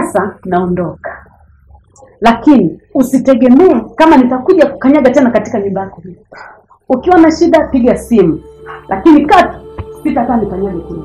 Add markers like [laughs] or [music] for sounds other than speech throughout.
Sasa naondoka, lakini usitegemee kama nitakuja kukanyaga tena katika nyumba yako hii. Ukiwa na shida piga simu, lakini katu sitakaa nikanyage tena.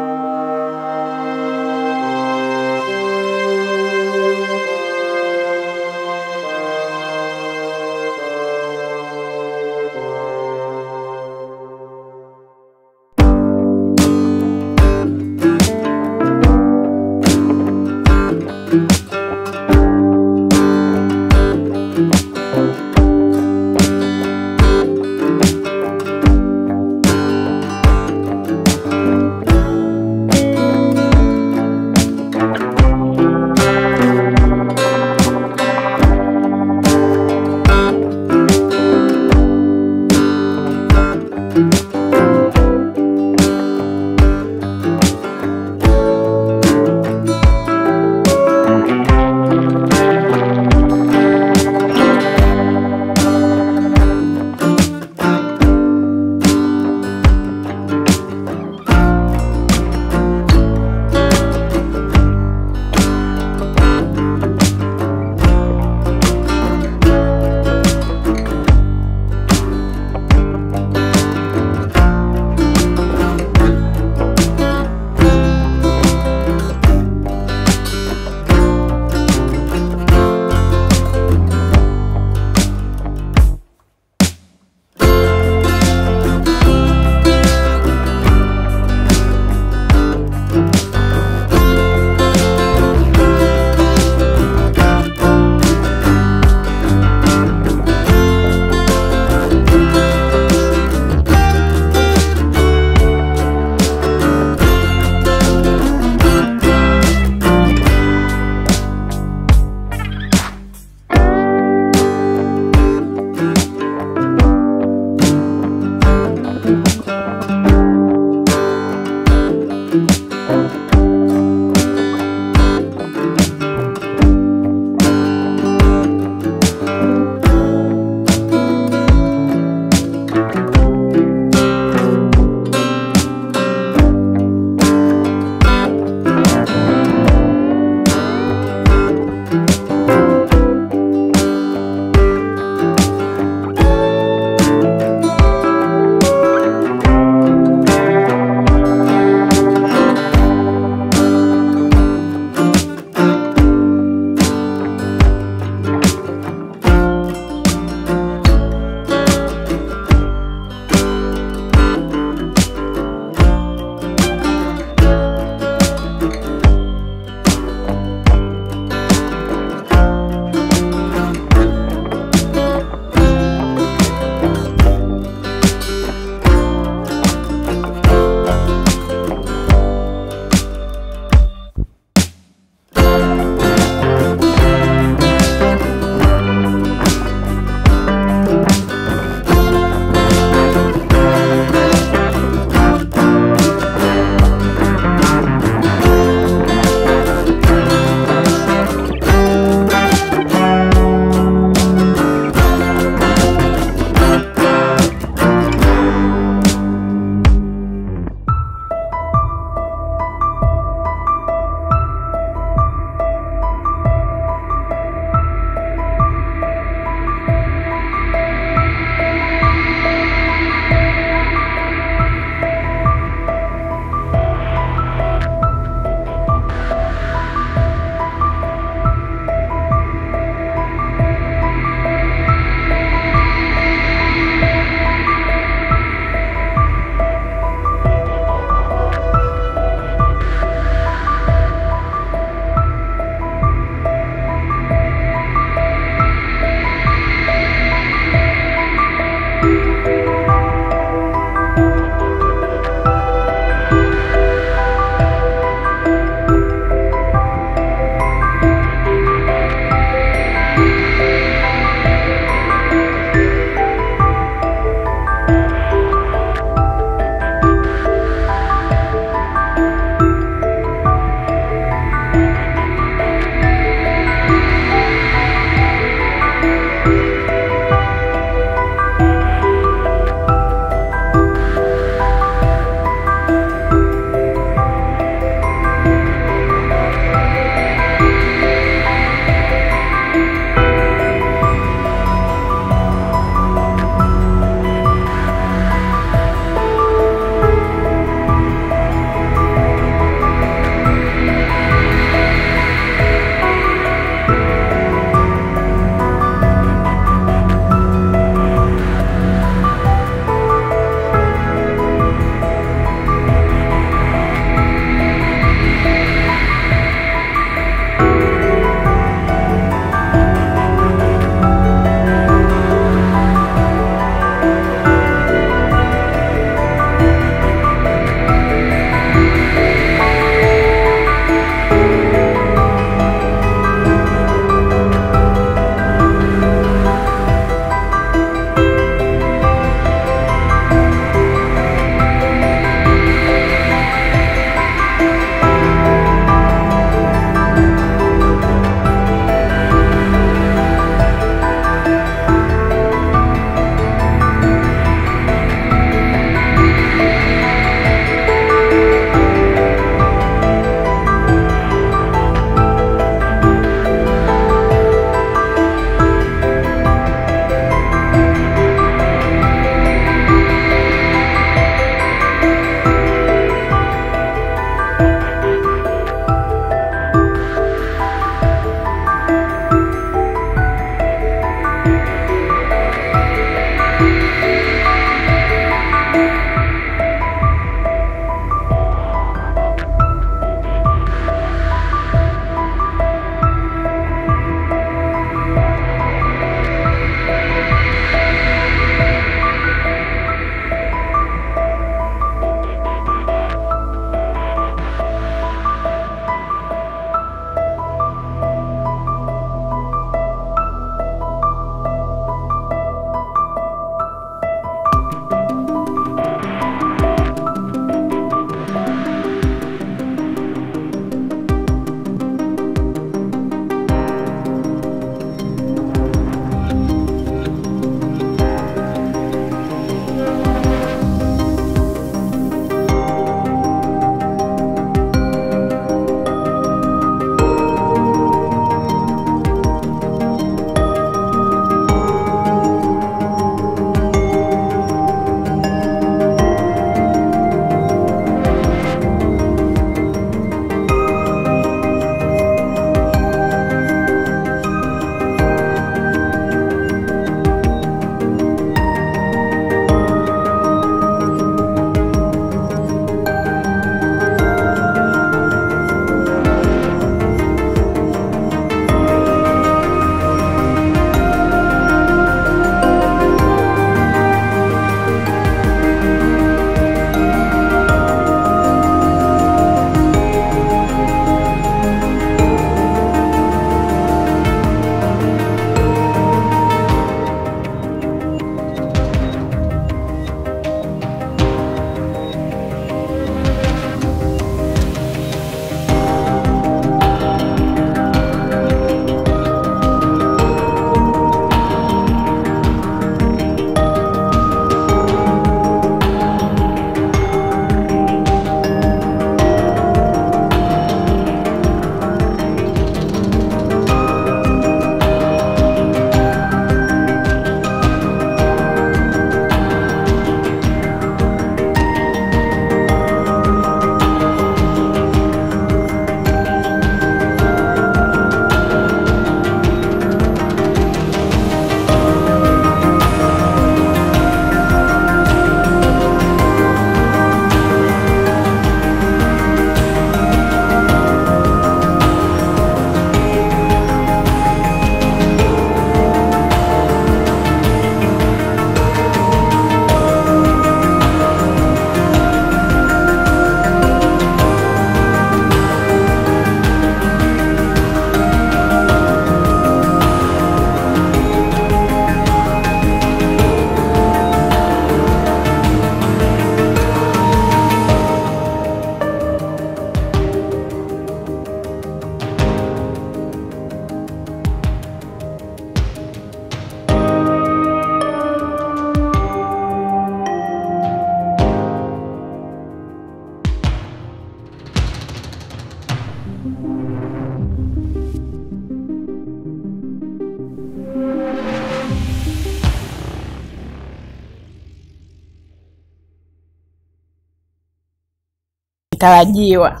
Ma, mtarajiwa.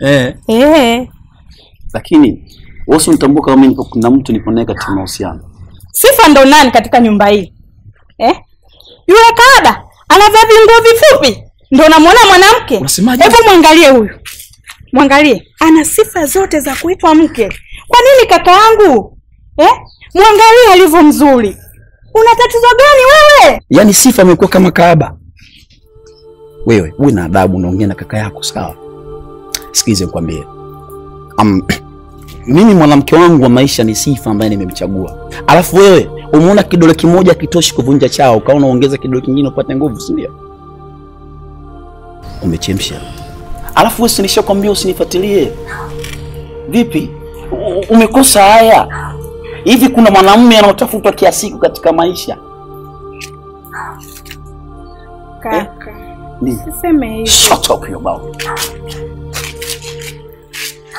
Eh. Eh, Lakini wewe unitambua kama mimi niko kuna mtu niko naye katika mahusiano. Sifa ndo nani katika nyumba hii eh? Yule kada anavaa vinguo vifupi, ndo namuona mwanamke? Unasemaje? Hebu mwangalie huyu, mwangalie, ana sifa zote za kuitwa mke. Kwa nini kaka yangu eh? Mwangalie alivyo mzuri. Una tatizo gani wewe? Yaani Sifa imekuwa kama kaaba. Wewe uwe na adabu, unaongea na kaka yako sawa? Sikize nikwambie. Um, [clears throat] mimi mwanamke wangu wa maisha ni Sifa ambaye nimemchagua. Alafu wewe umeona kidole kimoja kitoshi kuvunja chao, ukaona ongeza kidole kingine upate nguvu, si ndio? Umechemsha. Alafu wewe si nishakwambia usinifuatilie. Vipi? Umekosa haya. Hivi kuna mwanamume anaotafutwa kiasiku katika maisha? Kaka, Ni. Shut up your mouth.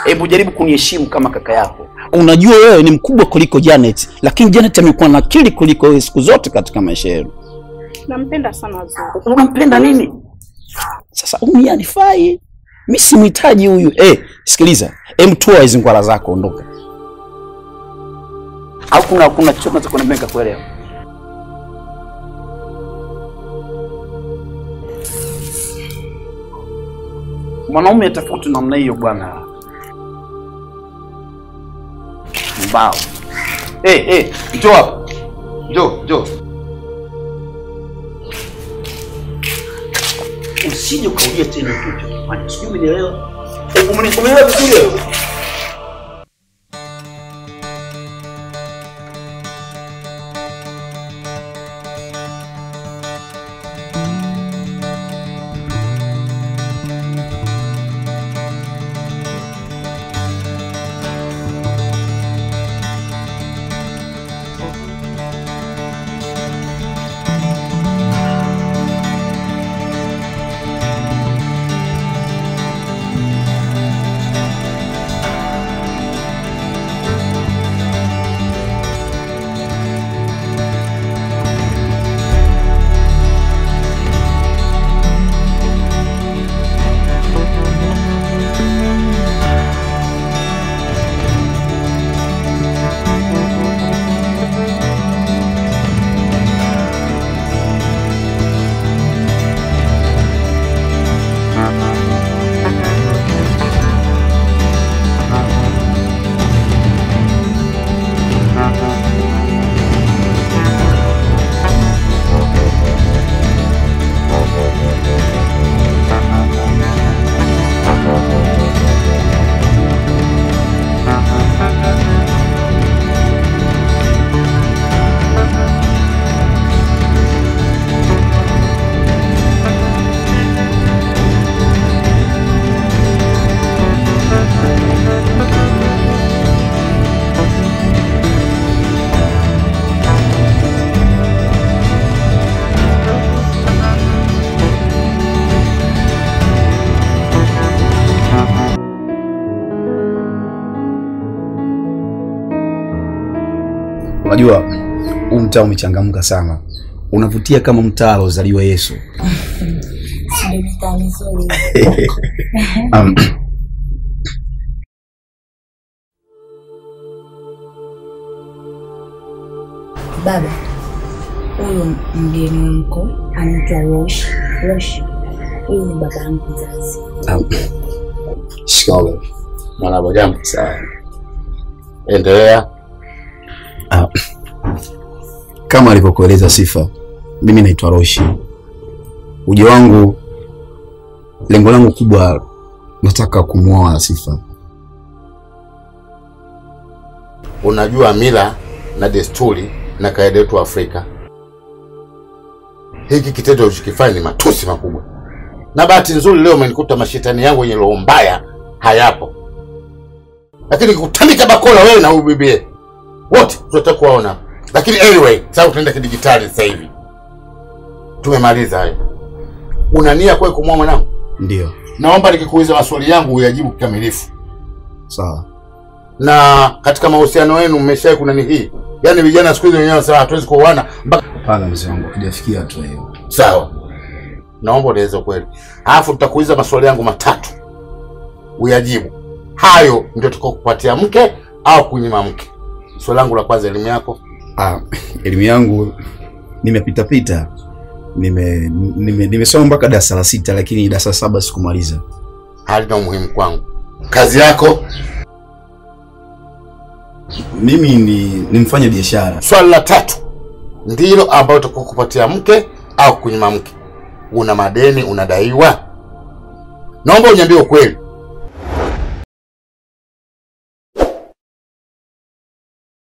Hebu jaribu kuniheshimu kama kaka yako. Unajua wewe ni mkubwa kuliko Janet, lakini Janet amekuwa na akili kuliko wewe siku zote katika maisha yenu. Nampenda sana Zuri. Unampenda nini? Sasa huyu anifai. Mimi simhitaji huyu. Eh, sikiliza. Em toa hizo ngwara zako ondoka. Au kuna kuna chochote cha kuniambia Mwanaume atafuta namna hiyo bwana. Mbao. Eh, eh, njoo hapa. Njoo, njoo. usije ukaulia tena kitu kifanya Sijui umenielewa? Umeni- Umenielewa vizuri Unajua huu mtaa umechangamka sana, unavutia kama mtaa alozaliwa Yesu. [laughs] Um, Baba, huyu mgeni wako anaitwa Rosh. Rosh, huyu ni baba yangu mzazi. um, Shikamoo. Marahaba, jambo. Sawa. Endelea. uh, kama alivyokueleza Sifa, mimi naitwa Roshi. Uje wangu, lengo langu kubwa, nataka kumwoa Sifa. Unajua mila na desturi na kaida yetu Afrika, hiki kitendo ulichokifanya ni matusi makubwa, na bahati nzuri leo umenikuta mashetani yangu yenye roho mbaya hayapo, lakini kutandika bakola wewe na huyu bibie wote tunataka kuwaona. Lakini anyway, sasa tunaenda kidigitali sasa hivi, tumemaliza hayo. Una nia kwa kumwoa mwanangu? Ndio, Naomba nikikuuliza maswali yangu uyajibu kikamilifu. sawa. na katika mahusiano yenu mmeshawahi kuna ni hii yaani vijana siku hizi wenyewe wanasema hatuwezi kuoana mpaka Hapana mzee wangu, hatujafikia hatua hiyo. sawa naomba unieleze kweli. alafu nitakuuliza maswali yangu matatu uyajibu. Hayo ndio tutakokupatia mke au kunyima mke. Swali langu la kwanza, elimu yako Ah, elimu yangu nimepita pita, nime nime nimesoma mpaka darasa la sita, lakini darasa la saba sikumaliza. halina umuhimu kwangu. Kazi yako. Mimi ni ni mfanya biashara. Swali la tatu ndilo ambayo utakuwa kupatia mke au kunyima mke. Una madeni unadaiwa? Naomba uniambie ukweli.